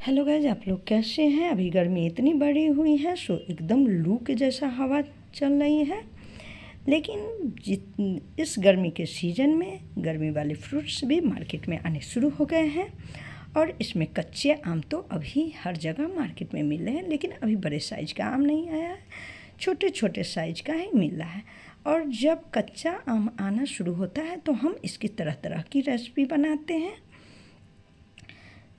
Hello guys आप लोग कैसे हैं? अभी गर्मी इतनी बढ़ी हुई है सो एकदम लू के जैसा हवा चल रही है। लेकिन इस गर्मी के सीज़न में गर्मी वाले फ्रूट्स भी मार्केट में आने शुरू हो गए हैं। और इसमें कच्चे आम तो अभी हर जगह मार्केट में मिल रहे हैं, लेकिन अभी बड़े साइज़ का आम नहीं आया है। छोटे छोटे साइज़ का ही मिल रहा है। और जब कच्चा आम आना शुरू होता है तो हम इसकी तरह तरह की रेसिपी बनाते हैं।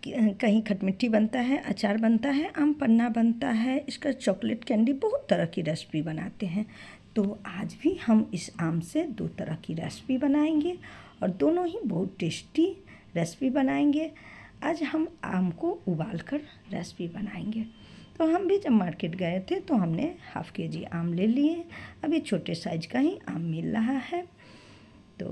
कहीं खटमिट्ठी बनता है, अचार बनता है, आम पन्ना बनता है, इसका चॉकलेट कैंडी बहुत तरह की रेसिपी बनाते हैं। तो आज भी हम इस आम से दो तरह की रेसिपी बनाएँगे और दोनों ही बहुत टेस्टी रेसिपी बनाएँगे। आज हम आम को उबाल कर रेसिपी बनाएँगे। तो हम भी जब मार्केट गए थे तो हमने हाफ़ के जी आम ले लिए। अभी छोटे साइज़ का ही आम मिल रहा है। तो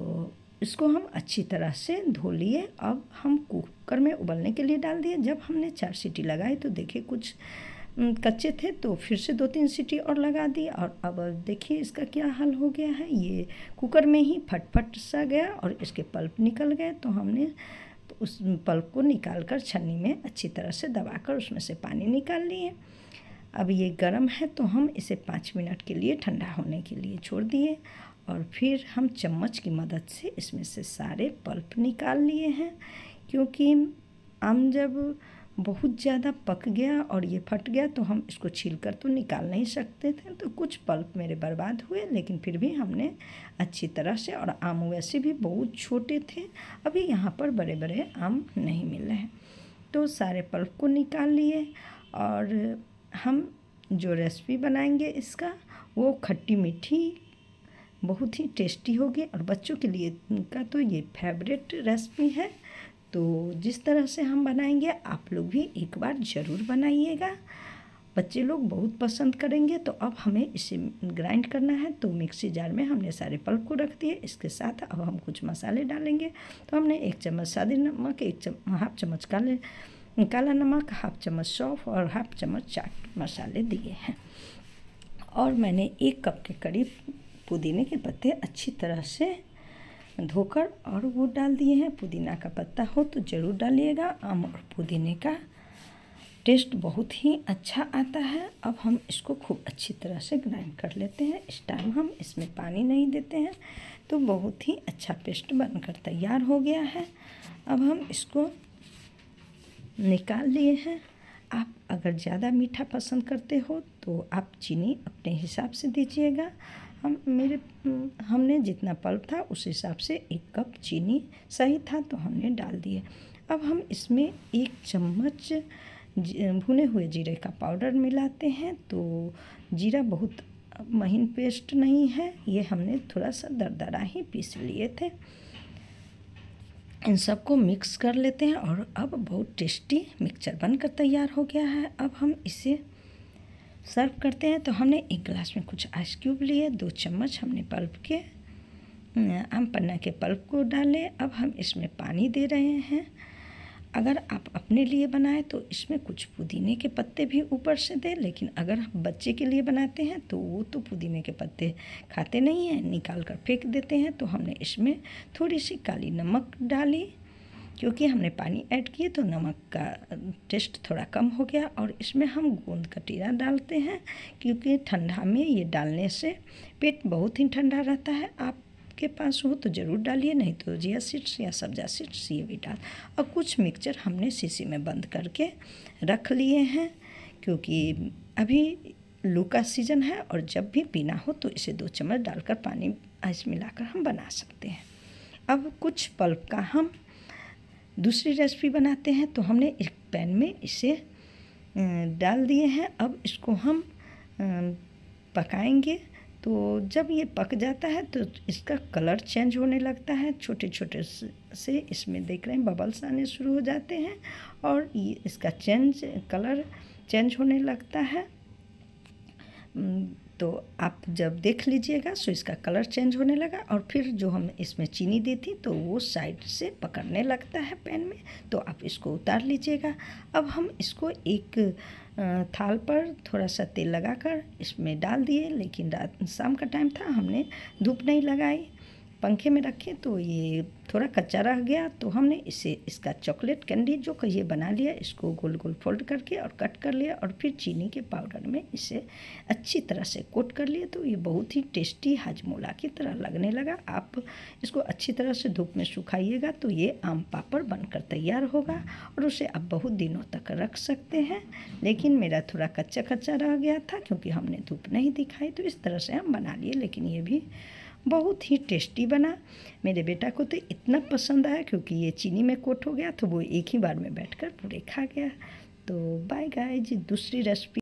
इसको हम अच्छी तरह से धो लिए। अब हम कुकर में उबलने के लिए डाल दिए। जब हमने चार सीटी लगाई तो देखिए कुछ कच्चे थे तो फिर से दो तीन सीटी और लगा दी। और अब देखिए इसका क्या हाल हो गया है। ये कुकर में ही फटफट सा गया और इसके पल्प निकल गए। तो हमने उस पल्प को निकाल कर छन्नी में अच्छी तरह से दबाकर उसमें से पानी निकाल लिए। अब ये गर्म है तो हम इसे पाँच मिनट के लिए ठंडा होने के लिए छोड़ दिए। और फिर हम चम्मच की मदद से इसमें से सारे पल्प निकाल लिए हैं, क्योंकि आम जब बहुत ज़्यादा पक गया और ये फट गया तो हम इसको छील कर तो निकाल नहीं सकते थे तो कुछ पल्प मेरे बर्बाद हुए, लेकिन फिर भी हमने अच्छी तरह से और आम वैसे भी बहुत छोटे थे, अभी यहाँ पर बड़े बड़े आम नहीं मिल हैं। तो सारे पल्प को निकाल लिए और हम जो रेसिपी बनाएँगे इसका, वो खट्टी मीठी बहुत ही टेस्टी होगी और बच्चों के लिए का तो ये फेवरेट रेसिपी है। तो जिस तरह से हम बनाएँगे, आप लोग भी एक बार ज़रूर बनाइएगा। बच्चे लोग बहुत पसंद करेंगे तो अब हमें इसे ग्राइंड करना है। तो मिक्सी जार में हमने सारे पल्प को रख दिए, इसके साथ अब हम कुछ मसाले डालेंगे। तो हमने एक चम्मच सादे नमक, एक चम, हाफ़ चम्मच काले, काला नमक, हाफ़ चम्मच सौफ और हाफ़ चम्मच चाट मसाले दिए हैं। और मैंने एक कप के करीब पुदीने के पत्ते अच्छी तरह से धोकर और वो डाल दिए हैं। पुदीना का पत्ता हो तो ज़रूर डालिएगा। आम और पुदीने का टेस्ट बहुत ही अच्छा आता है। अब हम इसको खूब अच्छी तरह से ग्राइंड कर लेते हैं। इस टाइम हम इसमें पानी नहीं देते हैं तो बहुत ही अच्छा पेस्ट बनकर तैयार हो गया है। अब हम इसको निकाल लिए हैं। आप अगर ज़्यादा मीठा पसंद करते हो तो आप चीनी अपने हिसाब से दीजिएगा। हम मेरे, हमने जितना पल्प था उस हिसाब से एक कप चीनी सही था तो हमने डाल दिए। अब हम इसमें एक चम्मच भुने हुए जीरे का पाउडर मिलाते हैं तो जीरा बहुत महीन पेस्ट नहीं है, ये हमने थोड़ा सा दरदरा ही पीस लिए थे। इन सबको मिक्स कर लेते हैं और अब बहुत टेस्टी मिक्सचर बनकर तैयार हो गया है। अब हम इसे सर्व करते हैं। तो हमने एक गिलास में कुछ आइस क्यूब लिए, दो चम्मच हमने पल्प के आम पन्ना के पल्प को डाले। अब हम इसमें पानी दे रहे हैं। अगर आप अपने लिए बनाएँ तो इसमें कुछ पुदीने के पत्ते भी ऊपर से दें, लेकिन अगर हम बच्चे के लिए बनाते हैं तो वो तो पुदीने के पत्ते खाते नहीं हैं निकाल कर फेंक देते हैं। तो हमने इसमें थोड़ी सी काली नमक डाली। क्योंकि हमने पानी ऐड किए तो नमक का टेस्ट थोड़ा कम हो गया और इसमें हम गोंद कटीरा डालते हैं क्योंकि ठंडा में ये डालने से पेट बहुत ही ठंडा रहता है। आपके पास हो तो ज़रूर डालिए, नहीं तो जिया सीड्स या सब्जा सीड्स ये भी डाल। और कुछ मिक्सचर हमने शीशी में बंद करके रख लिए हैं क्योंकि अभी लू का सीज़न है और जब भी पीना हो तो इसे दो चम्मच डालकर पानी आइस मिलाकर हम बना सकते हैं। अब कुछ पल्प का हम दूसरी रेसिपी बनाते हैं तो हमने एक पैन में इसे डाल दिए हैं। अब इसको हम पकाएँगे। तो जब ये पक जाता है तो इसका कलर चेंज होने लगता है। छोटे छोटे से इसमें देख रहे हैं बबल्स आने शुरू हो जाते हैं और ये इसका चेंज कलर चेंज होने लगता है। तो आप जब देख लीजिएगा सो इसका कलर चेंज होने लगा और फिर जो हम इसमें चीनी दी थी तो वो साइड से पकड़ने लगता है पैन में। तो आप इसको उतार लीजिएगा। अब हम इसको एक थाल पर थोड़ा सा तेल लगाकर इसमें डाल दिए, लेकिन रात, शाम का टाइम था, हमने धूप नहीं लगाई। पंखे में रखे तो ये थोड़ा कच्चा रह गया तो हमने इसे, इसका चॉकलेट कैंडी जो ये बना लिया, इसको गोल गोल फोल्ड करके और कट कर लिया और फिर चीनी के पाउडर में इसे अच्छी तरह से कोट कर लिए तो ये बहुत ही टेस्टी हाजमोला की तरह लगने लगा। आप इसको अच्छी तरह से धूप में सुखाइएगा तो ये आम पापड़ बनकर तैयार होगा और उसे आप बहुत दिनों तक रख सकते हैं। लेकिन मेरा थोड़ा कच्चा कच्चा रह गया था, क्योंकि हमने धूप नहीं दिखाई तो इस तरह से हम बना लिए, लेकिन ये भी बहुत ही टेस्टी बना। मेरे बेटा को तो इतना पसंद आया क्योंकि ये चीनी में कोट हो गया तो वो एक ही बार में बैठकर पूरे खा गया। तो बाय गाय जी दूसरी रेसिपी